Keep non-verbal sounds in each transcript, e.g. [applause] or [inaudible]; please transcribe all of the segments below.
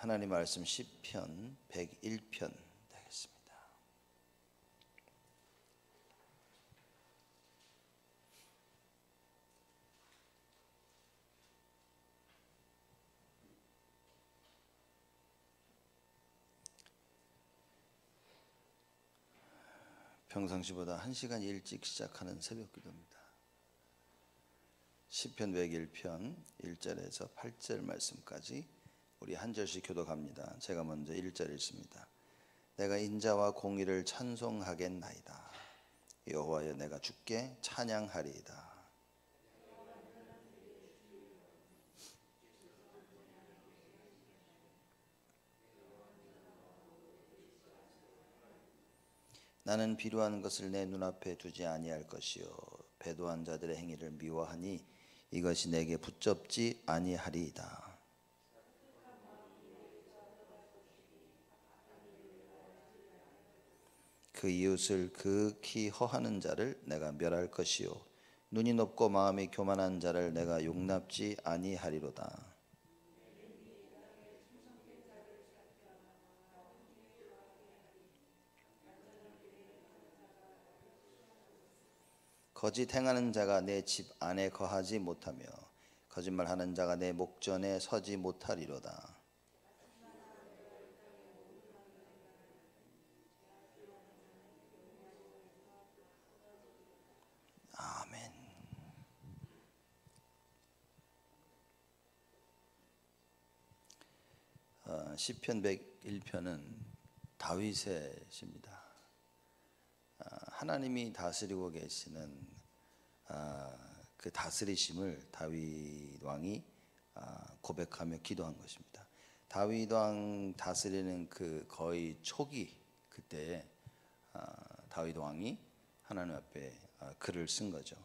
하나님 말씀 시편 101편 되겠습니다. 평상시보다 1시간 일찍 시작하는 새벽 기도입니다. 시편 101편 1절에서 8절 말씀까지 우리 한 절씩 교독합니다. 제가 먼저 1절 읽습니다. 내가 인자와 공의를 찬송하겠나이다. 여호와여 내가 주께 찬양하리이다. 나는 비루한 것을 내 눈앞에 두지 아니할 것이요 배도한 자들의 행위를 미워하니 이것이 내게 붙잡지 아니하리이다. 그 이웃을 극히 허하는 자를 내가 멸할 것이요 눈이 높고 마음이 교만한 자를 내가 용납지 아니하리로다. 거짓 행하는 자가 내 집 안에 거하지 못하며 거짓말하는 자가 내 목전에 서지 못하리로다. 시편 101편은 다윗의 시입니다. 아, 하나님이 다스리고 계시는 아, 그 다스리심을 다윗 왕이 아, 고백하며 기도한 것입니다. 다윗 왕 다스리는 그 거의 초기 그때 다윗 왕이 하나님 앞에 글을 쓴 거죠.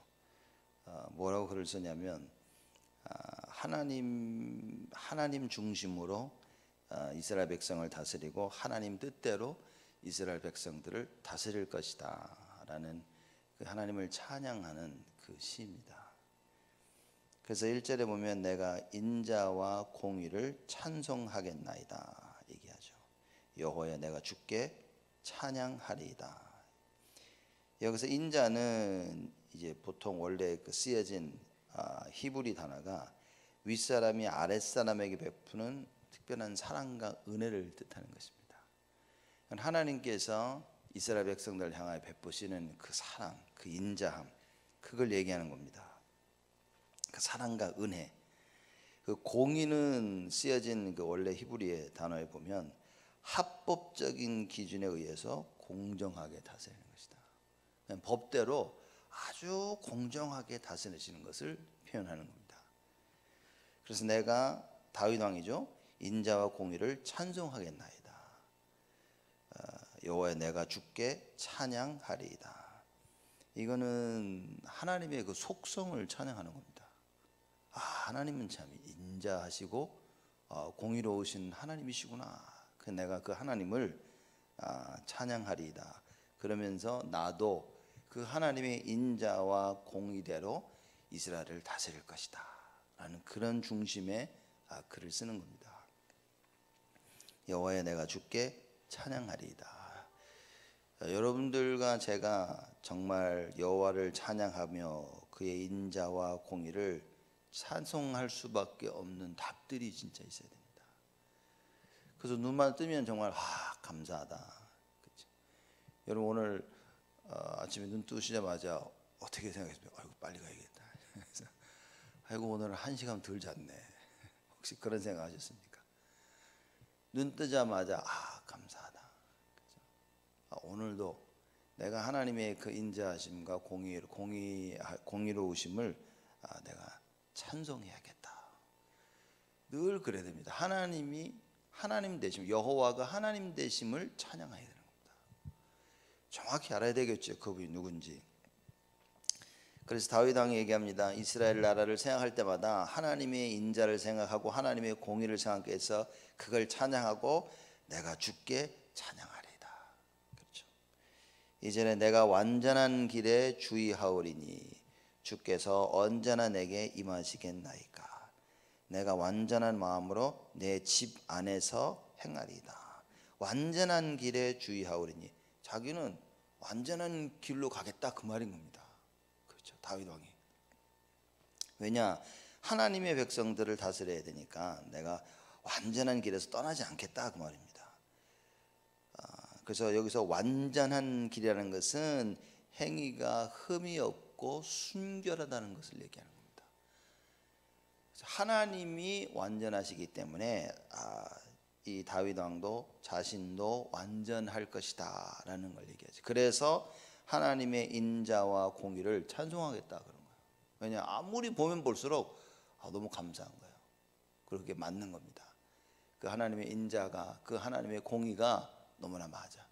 뭐라고 글을 쓰냐면 하나님 하나님 중심으로 이스라엘 백성을 다스리고 하나님 뜻대로 이스라엘 백성들을 다스릴 것이다라는 그 하나님을 찬양하는 그 시입니다. 그래서 1절에 보면 내가 인자와 공의를 찬송하겠나이다 얘기하죠. 여호와여 내가 주께 찬양하리이다. 여기서 인자는 이제 보통 원래 그 쓰여진 아, 히브리 단어가 윗사람이 아랫사람에게 베푸는 특별한 사랑과 은혜를 뜻하는 것입니다. 하나님께서 이스라엘 백성들 향하여 베푸시는 그 사랑, 그 인자함, 그걸 얘기하는 겁니다. 그 사랑과 은혜. 그 공의는 쓰여진 그 원래 히브리의 단어에 보면 합법적인 기준에 의해서 공정하게 다스리는 것이다. 법대로 아주 공정하게 다스리시는 것을 표현하는 겁니다. 그래서 내가 다윗 왕이죠. 인자와 공의를 찬송하겠나이다. 여호와 내가 주께 찬양하리이다. 이거는 하나님의 그 속성을 찬양하는 겁니다. 아, 하나님은 참 인자하시고 어, 공의로우신 하나님이시구나. 그 내가 그 하나님을 아, 찬양하리이다. 그러면서 나도 그 하나님의 인자와 공의대로 이스라엘을 다스릴 것이다. 라는 그런 중심의 아, 글을 쓰는 겁니다. 여호와의 내가 주께 찬양하리이다. 여러분들과 제가 정말 여호와를 찬양하며 그의 인자와 공의를 찬송할 수밖에 없는 답들이 진짜 있어야 됩니다. 그래서 눈만 뜨면 정말 아 감사하다. 그렇죠? 여러분 오늘 어, 아침에 눈 뜨시자마자 어떻게 생각했습니까? 아이고 빨리 가야겠다. [laughs] 아이고 오늘 한 시간 덜 잤네. 혹시 그런 생각하셨습니까? 눈 뜨자마자 아 감사하다. 아, 오늘도 내가 하나님의 그 인자하심과 공의 공의 공의로우심을 아, 내가 찬송해야겠다. 늘 그래야 됩니다. 하나님이 하나님 되심, 여호와가 하나님 되심을 찬양해야 되는 겁니다. 정확히 알아야 되겠죠. 그분이 누군지. 그래서 다윗 왕이 얘기합니다. 이스라엘 나라를 생각할 때마다 하나님의 인자를 생각하고 하나님의 공의를 생각해서 그걸 찬양하고 내가 주께 찬양하리. 이제는 내가 완전한 길에 주의하오리니 주께서 언제나 내게 임하시겠나이까 내가 완전한 마음으로 내 집 안에서 행하리이다. 완전한 길에 주의하오리니 자기는 완전한 길로 가겠다 그 말인 겁니다. 다윗 왕이. 왜냐? 하나님의 백성들을 다스려야 되니까 내가 완전한 길에서 떠나지 않겠다 그 말입니다. 아, 그래서 여기서 완전한 길이라는 것은 행위가 흠이 없고 순결하다는 것을 얘기하는 겁니다. 하나님이 완전하시기 때문에 아, 이 다윗 왕도 자신도 완전할 것이다라는 걸 얘기하죠. 그래서 하나님의 인자와 공의를 찬송하겠다 그런 거예요. 왜냐 아무리 보면 볼수록 아, 너무 감사한 거예요. 그렇게 맞는 겁니다. 그 하나님의 인자가 그 하나님의 공의가 너무나 맞아.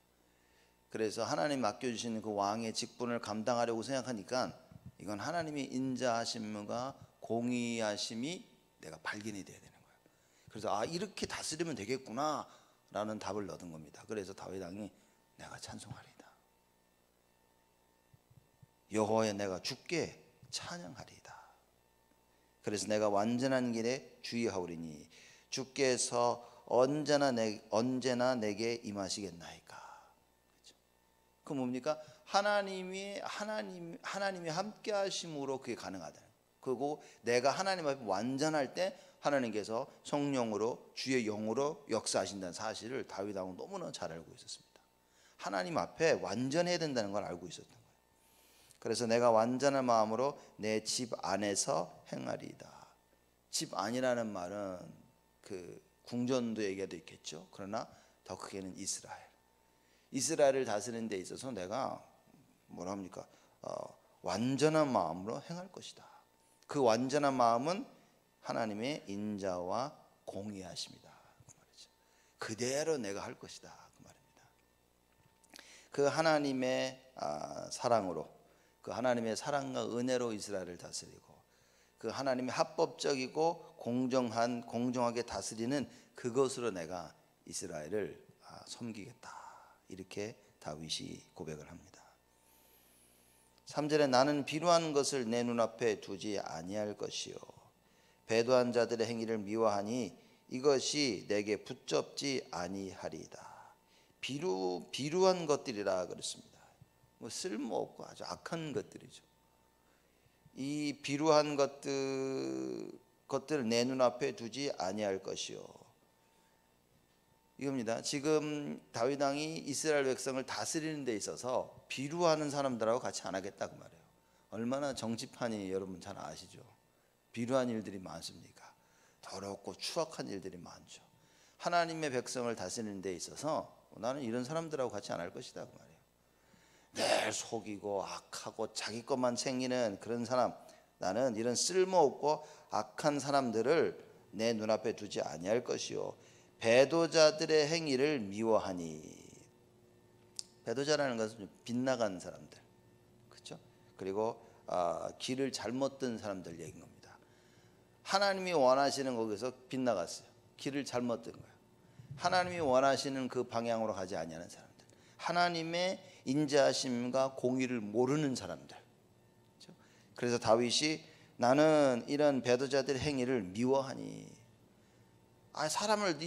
그래서 하나님 맡겨주시는 그 왕의 직분을 감당하려고 생각하니까 이건 하나님의 인자하심과 공의하심이 내가 발견이 돼야 되는 거예요. 그래서 아 이렇게 다스리면 되겠구나라는 답을 얻은 겁니다. 그래서 다윗 왕이 내가 찬송하리다. 여호와의 내가 주께 찬양하리다. 그래서 내가 완전한 길에 주의하오리니 주께서 언제나 내 언제나 내게 임하시겠나이까. 그렇죠? 그 뭡니까? 하나님이 하나님 하나님이 함께 하심으로 그게 가능하다. 그리고 내가 하나님 앞에 완전할 때 하나님께서 성령으로 주의 영으로 역사하신다는 사실을 다윗 왕은 너무나 잘 알고 있었습니다. 하나님 앞에 완전해야 된다는 걸 알고 있었던. 그래서 내가 완전한 마음으로 내 집 안에서 행하리이다. 집 안이라는 말은 그 궁전도 얘기도 있겠죠. 그러나 더 크게는 이스라엘. 이스라엘을 다스리는 데 있어서 내가 뭐라 합니까? 어, 완전한 마음으로 행할 것이다. 그 완전한 마음은 하나님의 인자와 공의하십니다. 그 말이죠. 그대로 내가 할 것이다. 그 말입니다. 그 하나님의 아, 사랑으로 그 하나님의 사랑과 은혜로 이스라엘을 다스리고 그 하나님의 합법적이고 공정한 공정하게 다스리는 그것으로 내가 이스라엘을 아, 섬기겠다. 이렇게 다윗이 고백을 합니다. 3절에 나는 비루한 것을 내 눈앞에 두지 아니할 것이요 배도한 자들의 행위를 미워하니 이것이 내게 붙잡지 아니하리이다. 비루 비루한 것들이라 그랬습니다. 뭐 쓸모없고 아주 악한 것들이죠. 이 비루한 것들 것들 내 눈앞에 두지 아니할 것이요. 이겁니다. 지금 다윗 왕이 이스라엘 백성을 다스리는 데 있어서 비루하는 사람들하고 같이 안 하겠다 그 말이에요. 얼마나 정치판이 여러분 잘 아시죠? 비루한 일들이 많습니까? 더럽고 추악한 일들이 많죠. 하나님의 백성을 다스리는 데 있어서 나는 이런 사람들하고 같이 안 할 것이다 그. 늘 속이고 악하고 자기 것만 챙기는 그런 사람 나는 이런 쓸모없고 악한 사람들을 내 눈앞에 두지 아니할 것이요. 배도자들의 행위를 미워하니. 배도자라는 것은 좀 빗나간 사람들. 그렇죠? 그리고 아, 길을 잘못 든 사람들 얘기인 겁니다. 하나님이 원하시는 거기서 빗나갔어요. 길을 잘못 든 거예요. 하나님이 원하시는 그 방향으로 가지 아니하는 사람들. 하나님의 인자하심과 공의를 모르는 사람들 그렇죠? 그래서 다윗이 나는 이런 배도자들의 행위를 미워하니 아 사람을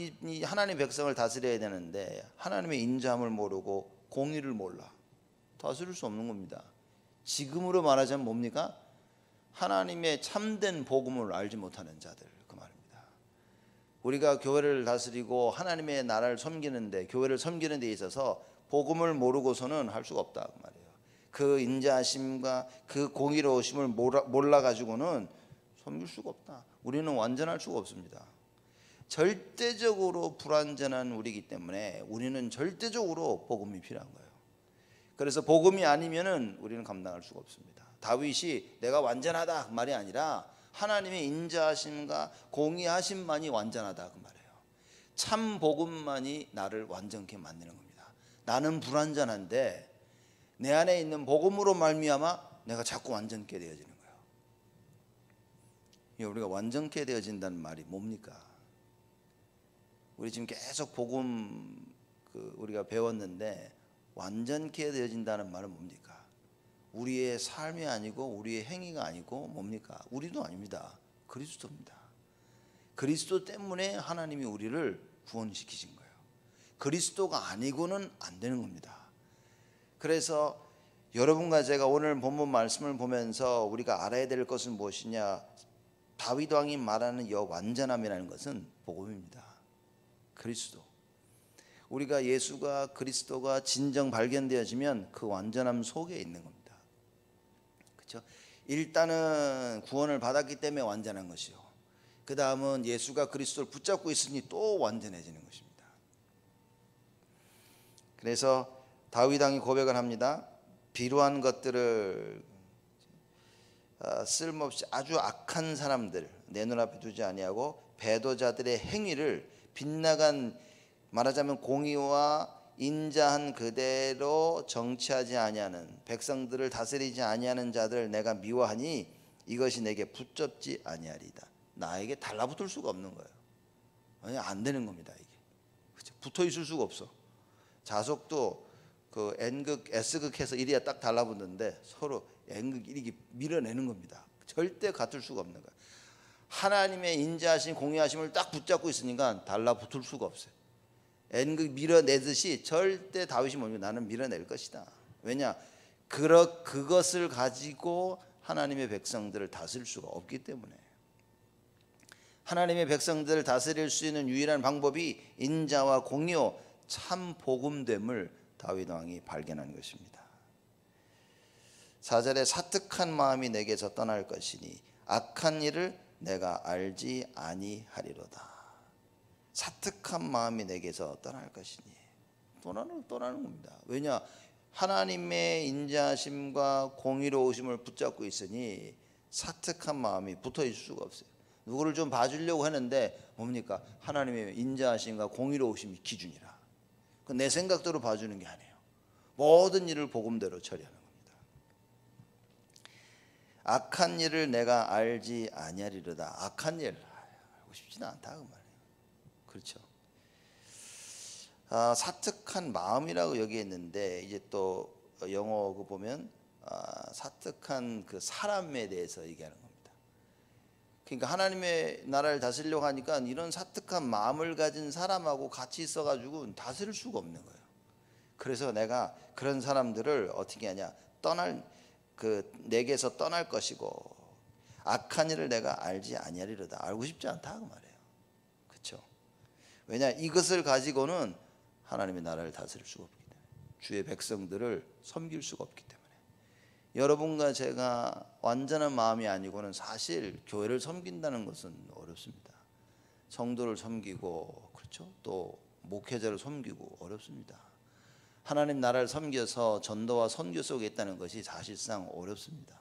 하나님의 백성을 다스려야 되는데 하나님의 인자함을 모르고 공의를 몰라 다스릴 수 없는 겁니다. 지금으로 말하자면 뭡니까? 하나님의 참된 복음을 알지 못하는 자들 그 말입니다. 우리가 교회를 다스리고 하나님의 나라를 섬기는데 교회를 섬기는 데 있어서 복음을 모르고서는 할 수가 없다 그 말이에요. 그 인자하심과 그 공의로우심을 몰라 가지고는 섬길 수가 없다. 우리는 완전할 수가 없습니다. 절대적으로 불완전한 우리이기 때문에 우리는 절대적으로 복음이 필요한 거예요. 그래서 복음이 아니면은 우리는 감당할 수가 없습니다. 다윗이 내가 완전하다 그 말이 아니라 하나님의 인자하심과 공의하심만이 완전하다 그 말이에요. 참 복음만이 나를 완전케 만드는 겁니다. 나는 불완전한데 내 안에 있는 복음으로 말미암아 내가 자꾸 완전케 되어지는 거예요. 우리가 완전케 되어진다는 말이 뭡니까? 우리 지금 계속 복음 그 우리가 배웠는데 완전케 되어진다는 말은 뭡니까? 우리의 삶이 아니고 우리의 행위가 아니고 뭡니까? 우리도 아닙니다. 그리스도입니다. 그리스도 때문에 하나님이 우리를 구원시키신 거예요. 그리스도가 아니고는 안 되는 겁니다. 그래서 여러분과 제가 오늘 본문 말씀을 보면서 우리가 알아야 될 것은 무엇이냐? 다윗 왕이 말하는 여 완전함이라는 것은 복음입니다. 그리스도. 우리가 예수가 그리스도가 진정 발견되어지면 그 완전함 속에 있는 겁니다. 그렇죠? 일단은 구원을 받았기 때문에 완전한 것이요. 그 다음은 예수가 그리스도를 붙잡고 있으니 또 완전해지는 것입니다. 그래서 다윗 왕이 고백을 합니다. 비루한 것들을 어, 쓸모없이 아주 악한 사람들 내 눈앞에 두지 아니하고 배도자들의 행위를 빗나간 말하자면 공의와 인자한 그대로 정치하지 아니하는 백성들을 다스리지 아니하는 자들 내가 미워하니 이것이 내게 붙잡지 아니하리다. 나에게 달라붙을 수가 없는 거예요. 아니 안 되는 겁니다 이게. 붙어 있을 수가 없어. 자석도 그 N극 S극해서 이리야 딱 달라붙는데 서로 N극 이렇게 밀어내는 겁니다. 절대 같을 수가 없는 거예요. 하나님의 인자하심 공의하심을 딱 붙잡고 있으니까 달라붙을 수가 없어요. N극 밀어내듯이 절대 다윗이 뭐냐 나는 밀어낼 것이다. 왜냐 그러, 그것을 가지고 하나님의 백성들을 다스릴 수가 없기 때문에 하나님의 백성들을 다스릴 수 있는 유일한 방법이 인자와 공의요 참 복음됨을 다윗 왕이 발견한 것입니다. 4절에 사특한 마음이 내게서 떠날 것이니 악한 일을 내가 알지 아니하리로다. 사특한 마음이 내게서 떠날 것이니 떠나는 떠나는 겁니다. 왜냐 하나님의 인자심과 공의로우심을 붙잡고 있으니 사특한 마음이 붙어 있을 수가 없어요. 누구를 좀 봐주려고 하는데 뭡니까 하나님의 인자하심과 공의로우심이 기준이라. 그내 생각대로 봐주는 게 아니에요. 모든 일을 복음대로 처리하는 겁니다. 악한 일을 내가 알지 아니하리로다. 악한 일 알고 싶지는 않다 그 말이에요. 그렇죠. 아, 사특한 마음이라고 여기 있는데 이제 또 영어 그 보면 아, 사특한 그 사람에 대해서 얘기하는 겁니다. 그러니까 하나님의 나라를 다스리려고 하니까 이런 사특한 마음을 가진 사람하고 같이 있어가지고 다스릴 수가 없는 거예요. 그래서 내가 그런 사람들을 어떻게 하냐 떠날 그 내게서 떠날 것이고 악한 일을 내가 알지 아니하리로다 알고 싶지 않다 그 말이에요. 그렇죠? 왜냐 이것을 가지고는 하나님의 나라를 다스릴 수가 없기 때문에 주의 백성들을 섬길 수가 없기 때문에. 여러분과 제가 완전한 마음이 아니고는 사실 교회를 섬긴다는 것은 어렵습니다. 성도를 섬기고 그렇죠? 또 목회자를 섬기고 어렵습니다. 하나님 나라를 섬겨서 전도와 선교 속에 있다는 것이 사실상 어렵습니다.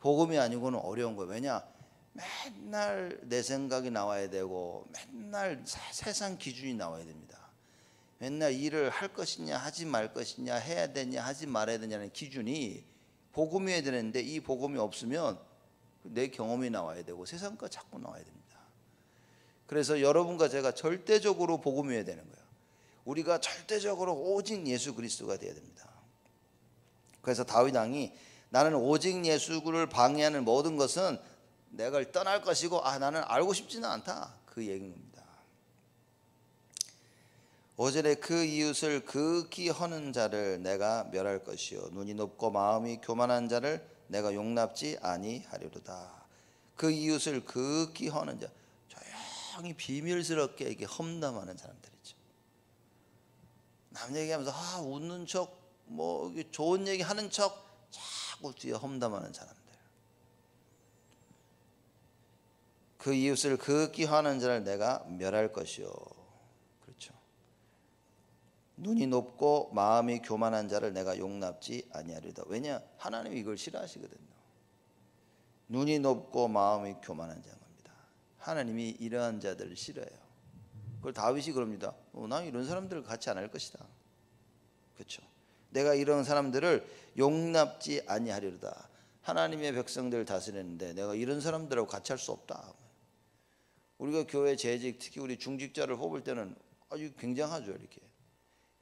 복음이 아니고는 어려운 거예요. 왜냐? 맨날 내 생각이 나와야 되고 맨날 세상 기준이 나와야 됩니다. 맨날 일을 할 것이냐 하지 말 것이냐 해야 되냐 하지 말아야 되냐는 기준이 복음이어야 되는데 이 복음이 없으면 내 경험이 나와야 되고 세상 거 자꾸 나와야 됩니다. 그래서 여러분과 제가 절대적으로 복음이어야 되는 거예요. 우리가 절대적으로 오직 예수 그리스도가 되어야 됩니다. 그래서 다윗 왕이 나는 오직 예수를 방해하는 모든 것은 내가 떠날 것이고 아 나는 알고 싶지는 않다 그 얘기입니다. 5절에 그 이웃을 극히 허는 자를 내가 멸할 것이요 눈이 높고 마음이 교만한 자를 내가 용납지 아니하리로다. 그 이웃을 극히 허는 자 조용히 비밀스럽게 이렇게 험담하는 사람들 있죠. 남 얘기하면서 아 웃는 척 뭐 좋은 얘기 하는 척 자꾸 뒤에 험담하는 사람들. 그 이웃을 극히 하는 자를 내가 멸할 것이요 눈이 높고 마음이 교만한 자를 내가 용납지 아니하리다. 왜냐? 하나님이 이걸 싫어하시거든요. 눈이 높고 마음이 교만한 자인 겁니다. 하나님이 이러한 자들을 싫어해요. 그걸 다윗이 그럽니다. 어, 나 이런 사람들을 같이 안 할 것이다. 그렇죠? 내가 이런 사람들을 용납지 아니하리로다. 하나님의 백성들을 다스리는데 내가 이런 사람들하고 같이 할 수 없다. 우리가 교회 재직 특히 우리 중직자를 뽑을 때는 아주 굉장하죠 이렇게.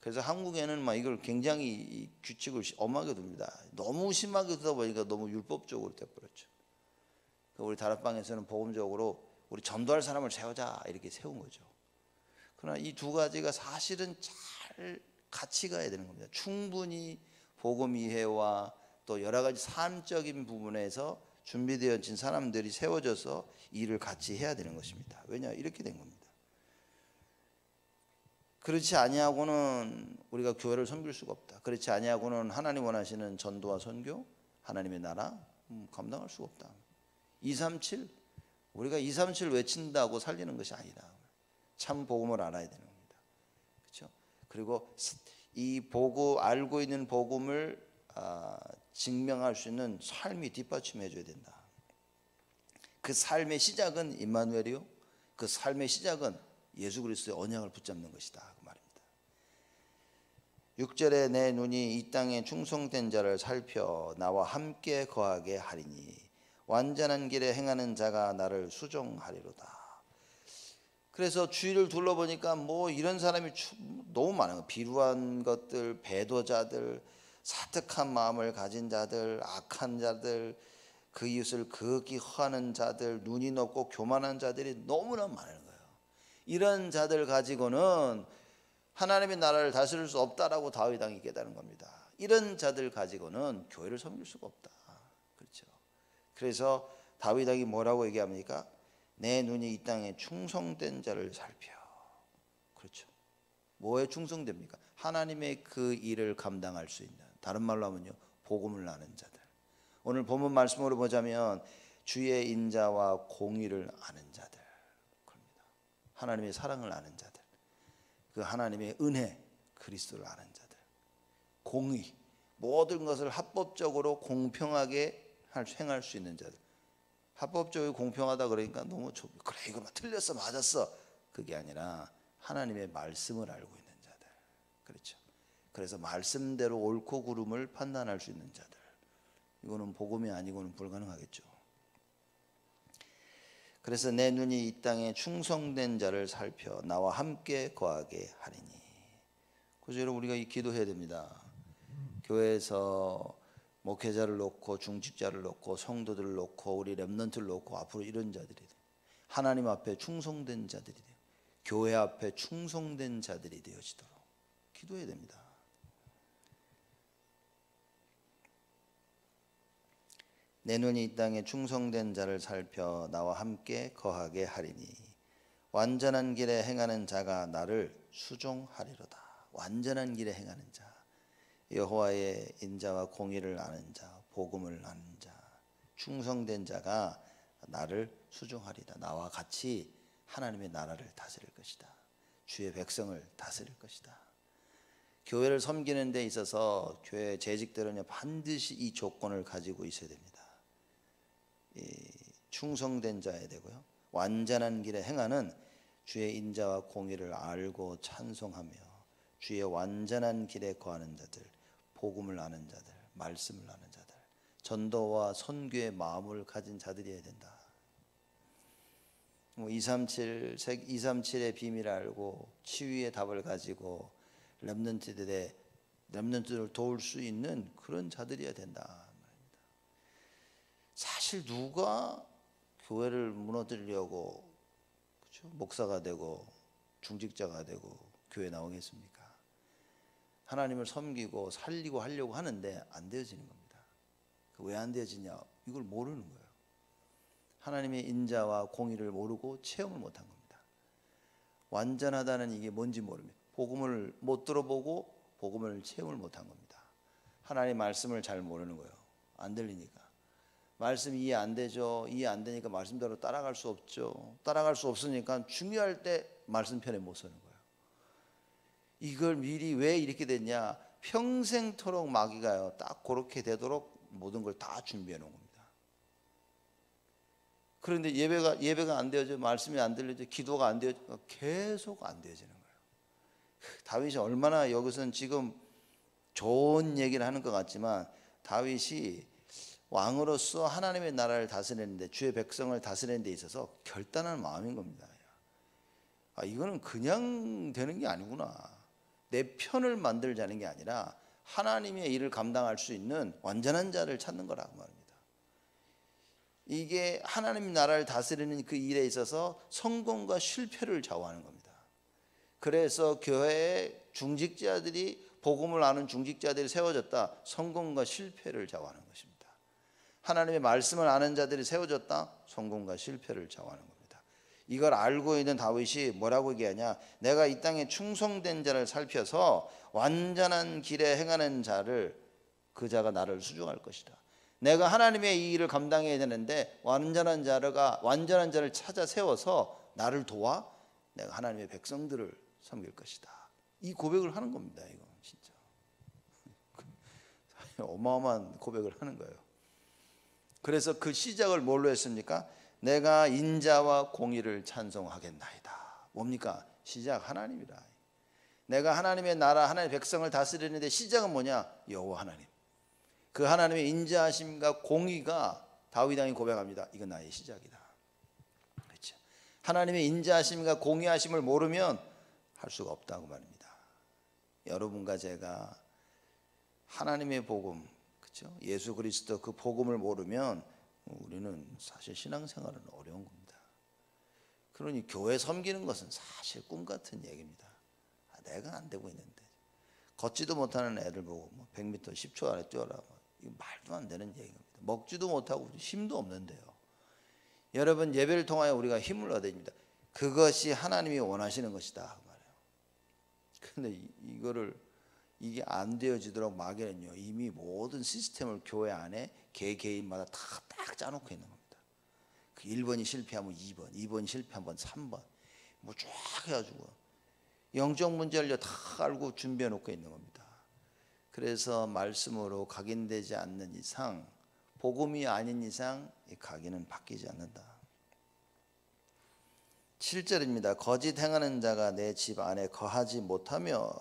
그래서 한국에는 막 이걸 굉장히 규칙을 엄하게 둡니다. 너무 심하게 두다 보니까 너무 율법적으로 돼버렸죠. 우리 다락방에서는 복음적으로 우리 전도할 사람을 세우자 이렇게 세운 거죠. 그러나 이 두 가지가 사실은 잘 같이 가야 되는 겁니다. 충분히 복음 이해와 또 여러 가지 삶적인 부분에서 준비되어진 사람들이 세워져서 일을 같이 해야 되는 것입니다. 왜냐 이렇게 된 겁니다. 그렇지 아니하고는 우리가 교회를 섬길 수가 없다. 그렇지 아니하고는 하나님 원하시는 전도와 선교, 하나님의 나라 음, 감당할 수가 없다. 237 우리가 237 외친다고 살리는 것이 아니다. 참 복음을 알아야 되는 겁니다. 그렇죠? 그리고 이 보고 알고 있는 복음을 아, 증명할 수 있는 삶이 뒷받침해 줘야 된다. 그 삶의 시작은 임마누엘이요. 그 삶의 시작은 예수 그리스도의 언약을 붙잡는 것이다. 그 말입니다. 6절에 내 눈이 이 땅에 충성된 자를 살펴 나와 함께 거하게 하리니 완전한 길에 행하는 자가 나를 수종하리로다. 그래서 주위를 둘러보니까 뭐 이런 사람이 너무 많은 거 비루한 것들, 배도자들, 사특한 마음을 가진 자들, 악한 자들, 그 이웃을 극히 허하는 자들, 눈이 높고 교만한 자들이 너무나 많은 거예요. 이런 자들 가지고는 하나님의 나라를 다스릴 수 없다라고 다윗 왕이 깨달은 겁니다. 이런 자들 가지고는 교회를 섬길 수가 없다. 그렇죠. 그래서 다윗 왕이 뭐라고 얘기합니까? 내 눈이 이 땅에 충성된 자를 살펴. 그렇죠. 뭐에 충성됩니까? 하나님의 그 일을 감당할 수 있는 다른 말로 하면요. 복음을 아는 자들. 오늘 본문 말씀으로 보자면 주의 인자와 공의를 아는 자들. 그럽니다. 하나님의 사랑을 아는 자들. 그 하나님의 은혜 그리스도를 아는 자들. 공의 모든 것을 합법적으로 공평하게 행할 수 있는 자들. 합법적으로 공평하다 그러니까 너무 좁. 그래 이거 틀렸어 맞았어 그게 아니라 하나님의 말씀을 알고 있는 자들. 그렇죠. 그래서 말씀대로 옳고 그름을 판단할 수 있는 자들. 이거는 복음이 아니고는 불가능하겠죠. 그래서 내 눈이 이 땅에 충성된 자를 살펴 나와 함께 거하게 하리니. 그래서 우리가 이 기도해야 됩니다. 교회에서 목회자를 놓고 중직자를 놓고 성도들을 놓고 우리 렘넌트를 놓고 앞으로 이런 자들이 돼. 하나님 앞에 충성된 자들이 돼요. 교회 앞에 충성된 자들이 되어지도록 기도해야 됩니다. 내 눈이 이 땅에 충성된 자를 살펴 나와 함께 거하게 하리니 완전한 길에 행하는 자가 나를 수종하리로다. 완전한 길에 행하는 자, 여호와의 인자와 공의를 아는 자, 복음을 아는 자, 충성된 자가 나를 수종하리다. 나와 같이 하나님의 나라를 다스릴 것이다. 주의 백성을 다스릴 것이다. 교회를 섬기는 데 있어서 교회 재직들은 반드시 이 조건을 가지고 있어야 됩니다. 충성된 자야 되고요. 완전한 길에 행하는 주의 인자와 공의를 알고 찬송하며 주의 완전한 길에 거하는 자들, 복음을 아는 자들, 말씀을 아는 자들, 전도와 선교의 마음을 가진 자들이어야 된다. 뭐 237, 237의 비밀을 알고 치유의 답을 가지고 렘넌트들의 렘넌트를 도울 수 있는 그런 자들이어야 된다. 사실 누가 교회를 무너뜨리려고 그렇죠? 목사가 되고 중직자가 되고 교회 나오겠습니까? 하나님을 섬기고 살리고 하려고 하는데 안 되어지는 겁니다. 그왜안 되어지냐? 이걸 모르는 거예요. 하나님의 인자와 공의를 모르고 체험을 못한 겁니다. 완전하다는 이게 뭔지 모릅니다. 복음을 못 들어보고 복음을 체험을 못한 겁니다. 하나님 말씀을 잘 모르는 거예요. 안 들리니까. 말씀 이해 안 되죠. 이해 안 되니까 말씀대로 따라갈 수 없죠. 따라갈 수 없으니까 중요할 때 말씀 편에 못 서는 거예요. 이걸 미리 왜 이렇게 됐냐? 평생토록 마귀가요. 딱 그렇게 되도록 모든 걸 다 준비해 놓은 겁니다. 그런데 예배가 예배가 안 되어져, 말씀이 안 들려져, 기도가 안 되어져, 계속 안 되어지는 거예요. 다윗이 얼마나 여기서는 지금 좋은 얘기를 하는 것 같지만 다윗이 왕으로서 하나님의 나라를 다스리는데 주의 백성을 다스리는 데 있어서 결단한 마음인 겁니다. 아, 이거는 그냥 되는 게 아니구나. 내 편을 만들자는 게 아니라 하나님의 일을 감당할 수 있는 완전한 자를 찾는 거라고 말입니다. 이게 하나님 나라를 다스리는 그 일에 있어서 성공과 실패를 좌우하는 겁니다. 그래서 교회에 중직자들이 복음을 아는 중직자들이 세워졌다. 성공과 실패를 좌우하는 것입니다. 하나님의 말씀을 아는 자들이 세워졌다. 성공과 실패를 좌우하는 겁니다. 이걸 알고 있는 다윗이 뭐라고 얘기하냐? 내가 이 땅에 충성된 자를 살펴서 완전한 길에 행하는 자를 그 자가 나를 수중할 것이다. 내가 하나님의 이 일을 감당해야 되는데 완전한 자가 완전한 자를 찾아 세워서 나를 도와 내가 하나님의 백성들을 섬길 것이다. 이 고백을 하는 겁니다. 이거 진짜 [laughs] 어마어마한 고백을 하는 거예요. 그래서 그 시작을 뭘로 했습니까? 내가 인자와 공의를 찬송하겠나이다. 뭡니까? 시작 하나님이라. 내가 하나님의 나라, 하나님의 백성을 다스리는데 시작은 뭐냐? 여호와 하나님. 그 하나님의 인자하심과 공의가 다윗 왕이 고백합니다. 이건 나의 시작이다. 그렇죠. 하나님의 인자하심과 공의하심을 모르면 할 수가 없다고 말입니다. 여러분과 제가 하나님의 복음, 그렇죠? 예수 그리스도 그 복음을 모르면 우리는 사실 신앙생활은 어려운 겁니다. 그러니 교회 섬기는 것은 사실 꿈 같은 얘기입니다. 아, 내가 안 되고 있는데 걷지도 못하는 애들 보고 뭐 100m 10초 안에 뛰어라. 뭐 이거 말도 안 되는 얘기입니다. 먹지도 못하고 힘도 없는데요. 여러분 예배를 통하여 우리가 힘을 얻어야 그것이 하나님이 원하시는 것이다 그 말이에요. 근데 이, 이거를 이게 안 되어지도록 마귀는요 이미 모든 시스템을 교회 안에 개 개인마다 다 딱 짜놓고 있는 겁니다. 그 1번이 실패하면 2번, 2번이 실패하면 3번, 뭐 쫙 해가지고 영적 문제를 다 알고 준비해 놓고 있는 겁니다. 그래서 말씀으로 각인되지 않는 이상, 복음이 아닌 이상 이 각인은 바뀌지 않는다. 7절입니다. 거짓 행하는 자가 내 집 안에 거하지 못하며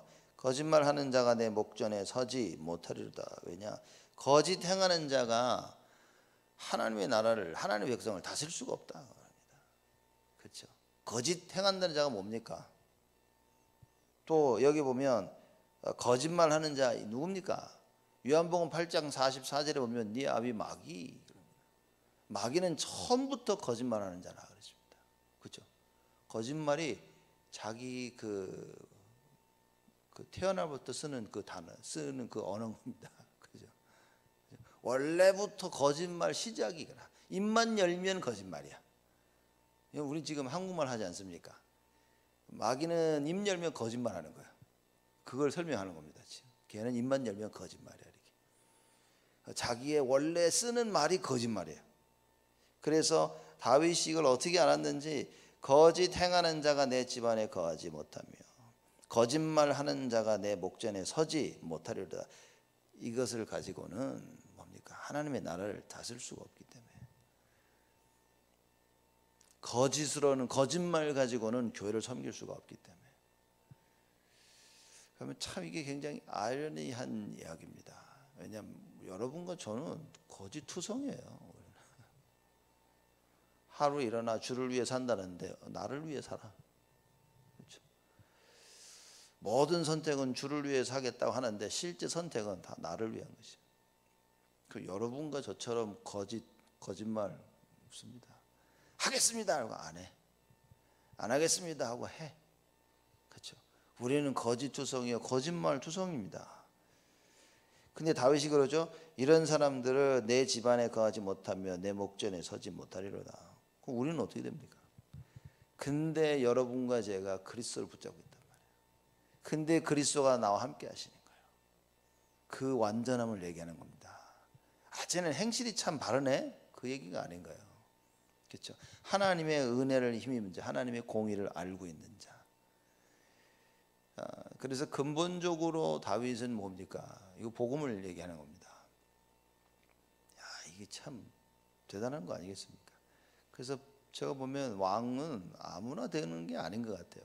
거짓말하는 자가 내 목전에 서지 못하리로다. 왜냐? 거짓 행하는 자가 하나님의 나라를 하나님의 백성을 다스릴 수가 없다. 그렇죠? 거짓 행한다는 자가 뭡니까? 또 여기 보면 거짓말하는 자 누굽니까? 요한복음 8장 44절에 보면 네 아비 마귀 마귀는 처음부터 거짓말하는 자라 그랬습니다. 그렇죠? 거짓말이 자기 그, 그 태어날부터 쓰는 그 단어, 쓰는 그 언어입니다. [laughs] 그죠? 원래부터 거짓말 시작이거나 입만 열면 거짓말이야. 우리 지금 한국말 하지 않습니까? 마귀는 입 열면 거짓말 하는 거야. 그걸 설명하는 겁니다. 지금. 걔는 입만 열면 거짓말이야. 이렇게. 자기의 원래 쓰는 말이 거짓말이에요. 그래서 다윗이 이걸 어떻게 알았는지 거짓 행하는 자가 내 집안에 거하지 못하며 거짓말하는 자가 내 목전에 서지 못하리로다. 이것을 가지고는 뭡니까? 하나님의 나라를 다스릴 수가 없기 때문에 거짓으로는 거짓말 가지고는 교회를 섬길 수가 없기 때문에 그러면 참 이게 굉장히 아이러니한 이야기입니다. 왜냐하면 여러분과 저는 거짓 투성이에요. 하루 일어나 주를 위해 산다는데 나를 위해 살아. 모든 선택은 주를 위해 사겠다고 하는데 실제 선택은 다 나를 위한 것이에요. 그 여러분과 저처럼 거짓 거짓말 없습니다. 하겠습니다 하고 안 해. 안 하겠습니다 하고 해. 그렇죠? 우리는 거짓 투성이요 거짓말 투성입니다. 근데 다윗이 그러죠. 이런 사람들을 내 집안에 거하지 못하며 내 목전에 서지 못하리로다. 그럼 우리는 어떻게 됩니까? 근데 여러분과 제가 그리스도를 붙잡고 말이에요. 근데 그리스도가 나와 함께 하시는 거예요. 그 완전함을 얘기하는 겁니다. 아, 쟤는 행실이 참 바르네? 그 얘기가 아닌가요? 그렇죠? 하나님의 은혜를 힘입는 자, 하나님의 공의를 알고 있는 자. 아, 그래서 근본적으로 다윗은 뭡니까? 이거 복음을 얘기하는 겁니다. 야, 이게 참 대단한 거 아니겠습니까? 그래서 제가 보면 왕은 아무나 되는 게 아닌 것 같아요.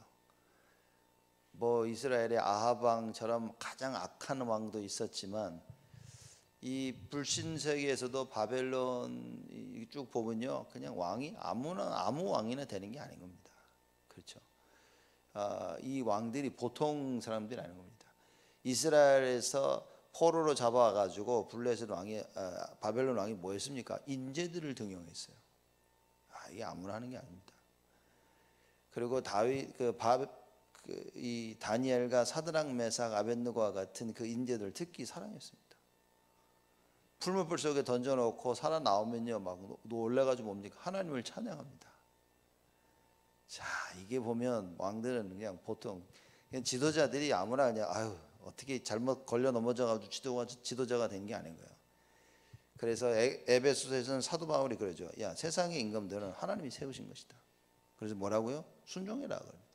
뭐 이스라엘의 아합 왕처럼 가장 악한 왕도 있었지만 이 불신 세계에서도 바벨론 쭉 보면요, 그냥 왕이 아무나 아무 왕이나 되는 게 아닌 겁니다. 그렇죠. 아, 이 왕들이 보통 사람들이 아닌 겁니다. 이스라엘에서 포로로 잡아가지고 블레셋 왕이 아, 바벨론 왕이 뭐 했습니까? 인재들을 등용했어요. 아, 이게 아무나 하는 게 아닙니다. 그리고 다윗 그 바 이 다니엘과 사드랑 메삭 아벤느고와 같은 그 인재들 특히 사랑했습니다. 풀무불 속에 던져놓고 살아 나오면요 막 놀래가지고 뭡니까 하나님을 찬양합니다. 자 이게 보면 왕들은 그냥 보통 그냥 지도자들이 아무나 그냥 아유 어떻게 잘못 걸려 넘어져가지고 지도가 지도자가 된 게 아닌 거예요. 그래서 에- 에베소서에서는 사도 바울이 그러죠. 야 세상의 임금들은 하나님이 세우신 것이다. 그래서 뭐라고요? 순종해라 그럽니다.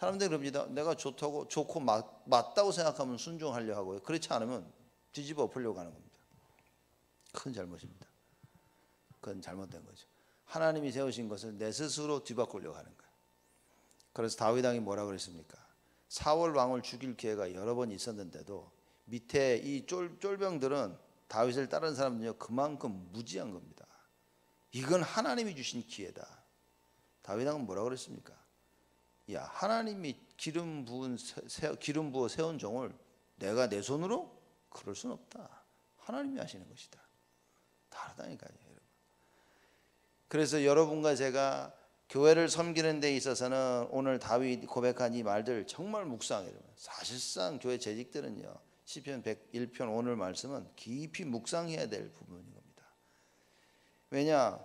사람들이 그럽니다. 내가 좋다고 좋고 맞, 맞다고 생각하면 순종하려 하고요. 그렇지 않으면 뒤집어 엎으려고 하는 겁니다. 큰 잘못입니다. 그건 잘못된 거죠. 하나님이 세우신 것을 내 스스로 뒤바꾸려고 하는 거예요. 그래서 다윗 왕이 뭐라 그랬습니까? 사월 왕을 죽일 기회가 여러 번 있었는데도 밑에 이 쫄, 쫄병들은 다윗을 따르는 사람들은요 그만큼 무지한 겁니다. 이건 하나님이 주신 기회다. 다윗 왕은 뭐라 그랬습니까? 야 하나님이 기름 부은 세- 세- 기름 부어 세운 종을 내가 내 손으로 그럴 순 없다. 하나님이 하시는 것이다. 다르다니까요, 여러분. 그래서 여러분과 제가 교회를 섬기는 데 있어서는 오늘 다윗 고백한 이 말들 정말 묵상해요. 사실상 교회 재직들은요. 시편 101편 오늘 말씀은 깊이 묵상해야 될 부분인 겁니다. 왜냐?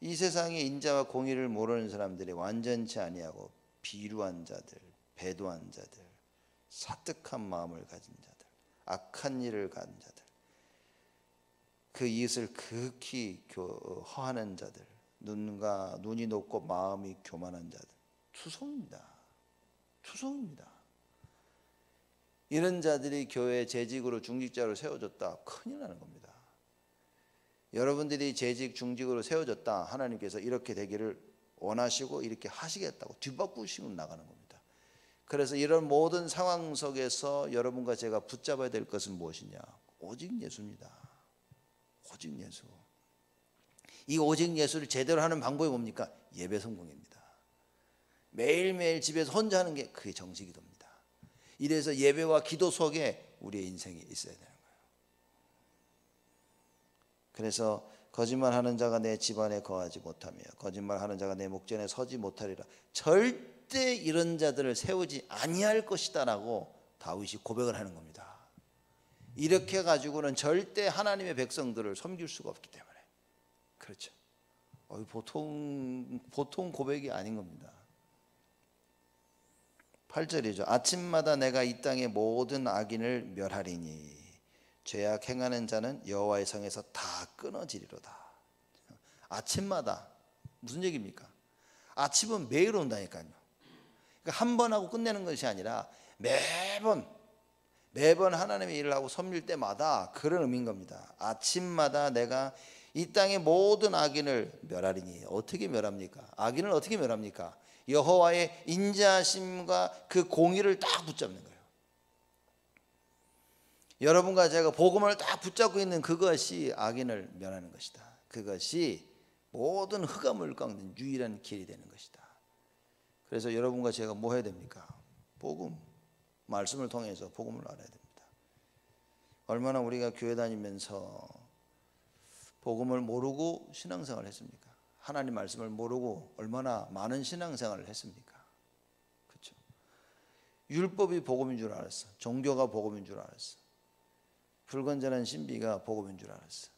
이 세상의 인자와 공의를 모르는 사람들이 완전치 아니하고 비루한 자들, 배도한 자들, 사특한 마음을 가진 자들, 악한 일을 가진 자들, 그 이웃을 극히 교- 허하는 자들, 눈과 눈이 높고 마음이 교만한 자들, 투성입니다. 투성입니다. 이런 자들이 교회 재직으로 중직자로 세워졌다. 큰일 나는 겁니다. 여러분들이 재직 중직으로 세워졌다. 하나님께서 이렇게 되기를 원하시고 이렇게 하시겠다고 뒤바꾸시고 나가는 겁니다. 그래서 이런 모든 상황 속에서 여러분과 제가 붙잡아야 될 것은 무엇이냐? 오직 예수입니다. 오직 예수. 이 오직 예수를 제대로 하는 방법이 뭡니까? 예배 성공입니다. 매일매일 집에서 혼자 하는 게 그게 정식 기도입니다. 이래서 예배와 기도 속에 우리의 인생이 있어야 거예요. 그래서 거짓말하는 자가 내 집안에 거하지 못하며 거짓말하는 자가 내 목전에 서지 못하리라. 절대 이런 자들을 세우지 아니할 것이다라고 다윗이 고백을 하는 겁니다. 이렇게 가지고는 절대 하나님의 백성들을 섬길 수가 없기 때문에 그렇죠. 어, 보통 보통 고백이 아닌 겁니다. 8절이죠. 아침마다 내가 이 땅의 모든 악인을 멸하리니 죄악 행하는 자는 여호와의 성에서 다 끊어지리로다. 아침마다 무슨 얘기입니까? 아침은 매일 온다니까요. 그러니까 한 번 하고 끝내는 것이 아니라 매번 매번 하나님의 일을 하고 섬길 때마다 그런 의미인 겁니다. 아침마다 내가 이 땅의 모든 악인을 멸하리니 어떻게 멸합니까? 악인을 어떻게 멸합니까? 여호와의 인자심과 그 공의를 딱 붙잡는 거예요. 여러분과 제가 복음을 딱 붙잡고 있는 그것이 악인을 멸하는 것이다. 그것이 모든 흑암을 깎는 유일한 길이 되는 것이다. 그래서 여러분과 제가 뭐 해야 됩니까? 복음 말씀을 통해서 복음을 알아야 됩니다. 얼마나 우리가 교회 다니면서 복음을 모르고 신앙생활을 했습니까? 하나님 말씀을 모르고 얼마나 많은 신앙생활을 했습니까? 그렇죠. 율법이 복음인 줄 알았어. 종교가 복음인 줄 알았어. 불건전한 신비가 복음인 줄 알았어.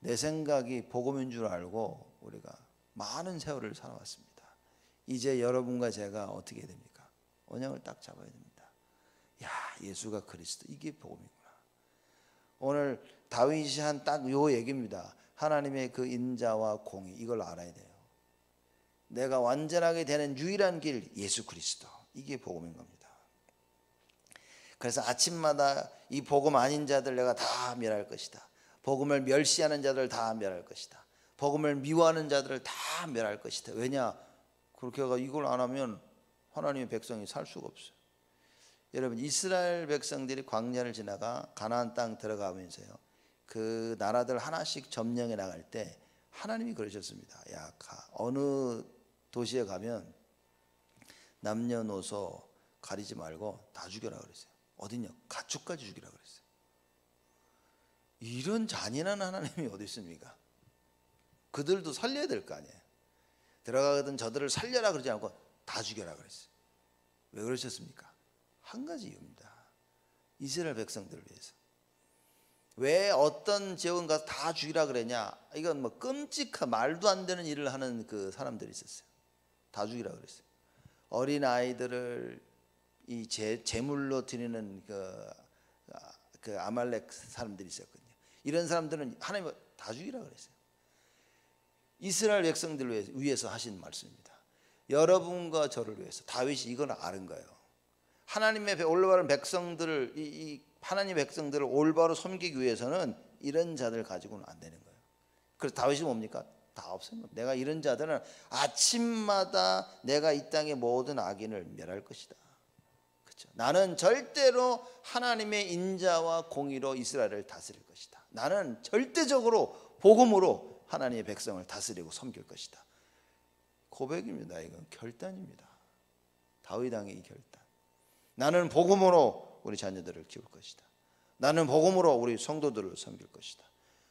내 생각이 복음인 줄 알고 우리가 많은 세월을 살아왔습니다. 이제 여러분과 제가 어떻게 됩니까? 언약을 딱 잡아야 됩니다. 야, 예수가 그리스도 이게 복음이구나. 오늘 다윗이 한 딱 요 얘기입니다. 하나님의 그 인자와 공의 이걸 알아야 돼요. 내가 완전하게 되는 유일한 길 예수 그리스도 이게 복음인 겁니다. 그래서 아침마다 이 복음 아닌 자들 내가 다 멸할 것이다. 복음을 멸시하는 자들 다 멸할 것이다. 복음을 미워하는 자들을 다 멸할 것이다. 왜냐? 그렇게 가 이걸 안 하면 하나님의 백성이 살 수가 없어요. 여러분 이스라엘 백성들이 광야를 지나가 가나안 땅 들어가면서요. 그 나라들 하나씩 점령해 나갈 때 하나님이 그러셨습니다. 야, 가, 어느 도시에 가면 남녀노소 가리지 말고 다 죽여라 그랬어요. 어디냐? 가축까지 죽이라 그랬어요. 이런 잔인한 하나님이 어디 있습니까? 그들도 살려야 될 거 아니에요. 들어가거든 저들을 살려라 그러지 않고 다 죽여라 그랬어요. 왜 그러셨습니까? 한 가지 이유입니다. 이스라엘 백성들을 위해서. 왜 어떤 지역은 가서 다 죽이라 그랬냐? 이건 뭐 끔찍한 말도 안 되는 일을 하는 그 사람들이 있었어요. 다 죽이라 그랬어요. 어린 아이들을 이 제, 제물로 드리는 그, 아, 그 아말렉 사람들이 있었거든요. 이런 사람들은 하나님 다 죽이라 그랬어요. 이스라엘 백성들을 위해서 하신 말씀입니다. 여러분과 저를 위해서 다윗이 이걸 아는 거예요. 하나님의 올바른 백성들을 이, 이 하나님 백성들을 올바로 섬기기 위해서는 이런 자들 가지고는 안 되는 거예요. 그래서 다윗이 뭡니까? 다 겁니다. 내가 이런 자들은 아침마다 내가 이 땅의 모든 악인을 멸할 것이다. 나는 절대로 하나님의 인자와 공의로 이스라엘을 다스릴 것이다. 나는 절대적으로 복음으로 하나님의 백성을 다스리고 섬길 것이다. 고백입니다. 이건 결단입니다. 다윗 왕의 이 결단. 나는 복음으로 우리 자녀들을 키울 것이다. 나는 복음으로 우리 성도들을 섬길 것이다.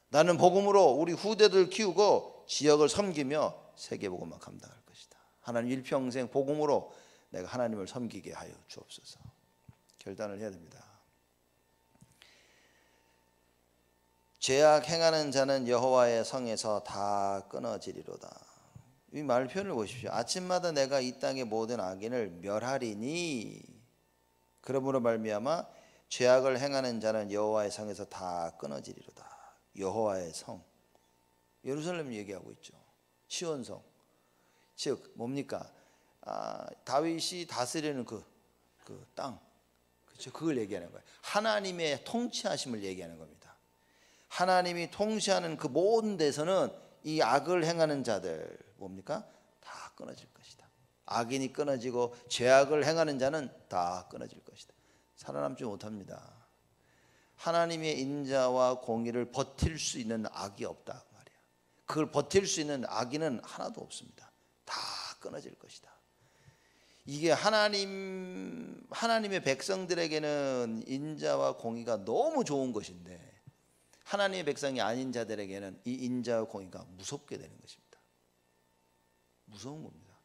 나는 복음으로 우리 후대들 키우고 지역을 섬기며 세계 복음만 감당할 것이다. 하나님 일평생 복음으로 내가 하나님을 섬기게 하여 주옵소서. 결단을 해야 됩니다. 죄악 행하는 자는 여호와의 성에서 다 끊어지리로다. 이 말 표현을 보십시오. 아침마다 내가 이 땅의 모든 악인을 멸하리니 그러므로 말미암아 죄악을 행하는 자는 여호와의 성에서 다 끊어지리로다. 여호와의 성. 예루살렘 얘기하고 있죠. 시온성. 즉 뭡니까? 아, 다윗이 다스리는 그, 그 땅. 그렇죠. 그걸 얘기하는 거예요. 하나님의 통치하심을 얘기하는 겁니다. 하나님이 통치하는 그 모든 데서는 이 악을 행하는 자들 뭡니까? 다 끊어질 것이다. 악인이 끊어지고 죄악을 행하는 자는 다 끊어질 것이다. 살아남지 못합니다. 하나님의 인자와 공의를 버틸 수 있는 악이 없다 말이야. 그걸 버틸 수 있는 악인은 하나도 없습니다. 다 끊어질 것이다. 이게 하나님 하나님의 백성들에게는 인자와 공의가 너무 좋은 것인데 하나님의 백성이 아닌 자들에게는 이 인자와 공의가 무섭게 되는 것입니다. 무서운 겁니다.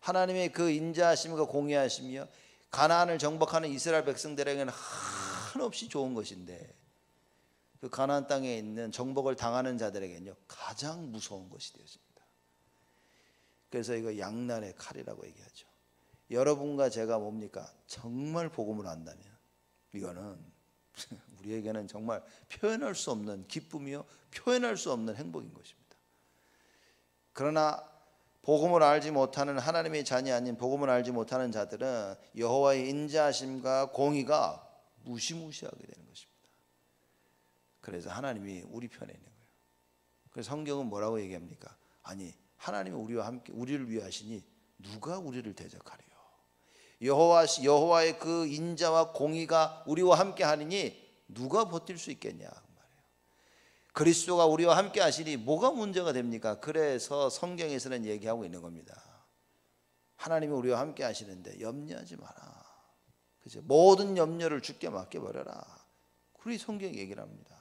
하나님의 그 인자하심과 공의하심이요 가나안을 정복하는 이스라엘 백성들에게는 한없이 좋은 것인데 그 가나안 땅에 있는 정복을 당하는 자들에게는요 가장 무서운 것이 되었습니다. 그래서 이거 양날의 칼이라고 얘기하죠. 여러분과 제가 뭡니까? 정말 복음을 안다면 이거는 [laughs] 우리에게는 정말 표현할 수 없는 기쁨이요 표현할 수 없는 행복인 것입니다. 그러나 복음을 알지 못하는 하나님의 자녀 아닌 복음을 알지 못하는 자들은 여호와의 인자하심과 공의가 무시무시하게 되는 것입니다. 그래서 하나님이 우리 편에 있는 거예요. 그래서 성경은 뭐라고 얘기합니까? 아니 하나님이 우리와 함께 우리를 위하시니 누가 우리를 대적하리요? 여호와 여호와의 그 인자와 공의가 우리와 함께 하느니 누가 버틸 수 있겠냐 그 말이에요. 그리스도가 우리와 함께 하시니 뭐가 문제가 됩니까? 그래서 성경에서는 얘기하고 있는 겁니다. 하나님이 우리와 함께 하시는데 염려하지 마라. 그죠? 모든 염려를 주께 맡겨 버려라. 그리 성경이 얘기를 합니다.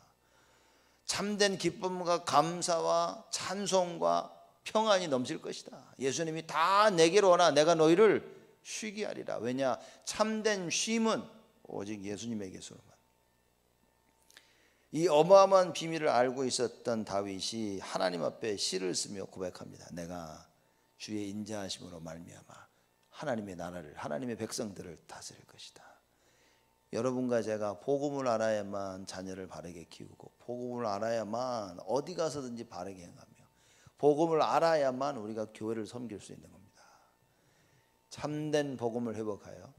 참된 기쁨과 감사와 찬송과 평안이 넘칠 것이다. 예수님이 다 내게로 오나 내가 너희를 쉬게 하리라. 왜냐? 참된 쉼은 오직 예수님에게서만. 이 어마어마한 비밀을 알고 있었던 다윗이 하나님 앞에 시를 쓰며 고백합니다. 내가 주의 인자하심으로 말미암아 하나님의 나라를 하나님의 백성들을 다스릴 것이다. 여러분과 제가 복음을 알아야만 자녀를 바르게 키우고 복음을 알아야만 어디 가서든지 바르게 행하며 복음을 알아야만 우리가 교회를 섬길 수 있는 겁니다. 참된 복음을 회복하여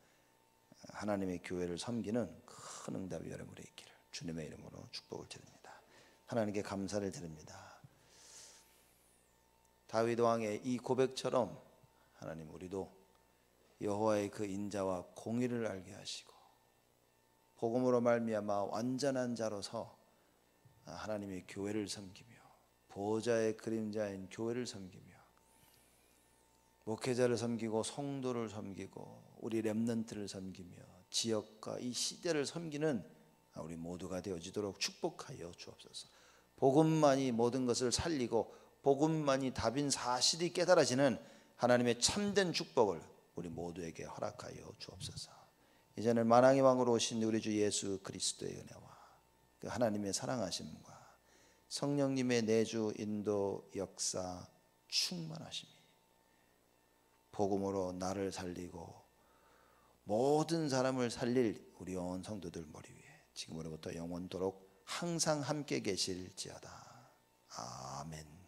하나님의 교회를 섬기는 큰 응답이 여러분에 있기를 주님의 이름으로 축복을 드립니다. 하나님께 감사를 드립니다. 다윗 왕의 이 고백처럼 하나님 우리도 여호와의 그 인자와 공의를 알게 하시고 복음으로 말미암아 완전한 자로서 하나님의 교회를 섬기며 보좌의 그림자인 교회를 섬기며 목회자를 섬기고 성도를 섬기고 우리 렘넌트를 섬기며 지역과 이 시대를 섬기는 우리 모두가 되어지도록 축복하여 주옵소서. 복음만이 모든 것을 살리고 복음만이 답인 사실이 깨달아지는 하나님의 참된 축복을 우리 모두에게 허락하여 주옵소서. 이제는 만왕의 왕으로 오신 우리 주 예수 그리스도의 은혜와 그 하나님의 사랑하심과 성령님의 내주 인도 역사 충만하심이 복음으로 나를 살리고 모든 사람을 살릴 우리 온 성도들 머리 위에 지금으로부터 영원토록 항상 함께 계실지어다. 아멘.